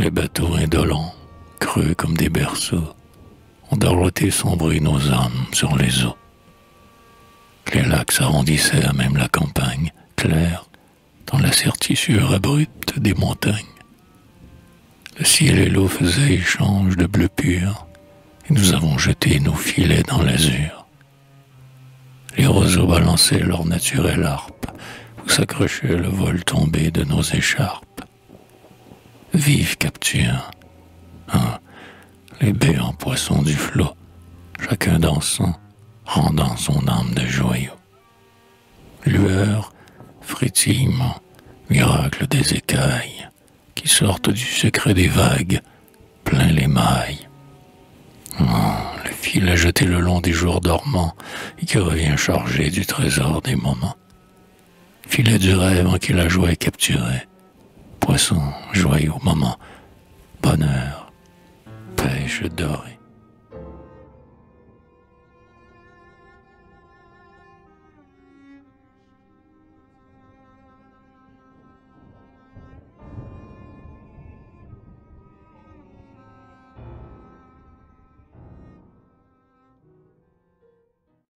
Les bateaux indolents, creux comme des berceaux, ont dorloté sombrer nos âmes sur les eaux. Les lacs s'arrondissaient à même la campagne, claire, dans la certissure abrupte des montagnes. Le ciel et l'eau faisaient échange de bleu pur, et nous avons jeté nos filets dans l'azur. Les roseaux balançaient leur naturelle harpe, où s'accrochait le vol tombé de nos écharpes. Vive capture, hein, les béants poissons du flot, chacun dansant, rendant son âme de joyau. Lueur, frétillement, miracle des écailles, qui sortent du secret des vagues, plein les mailles. Oh, le fil a jeté le long des jours dormants et qui revient chargé du trésor des moments. Filet du rêve en qui la joie est capturée. Poisson, joyeux moment, bonheur, pêche dorée.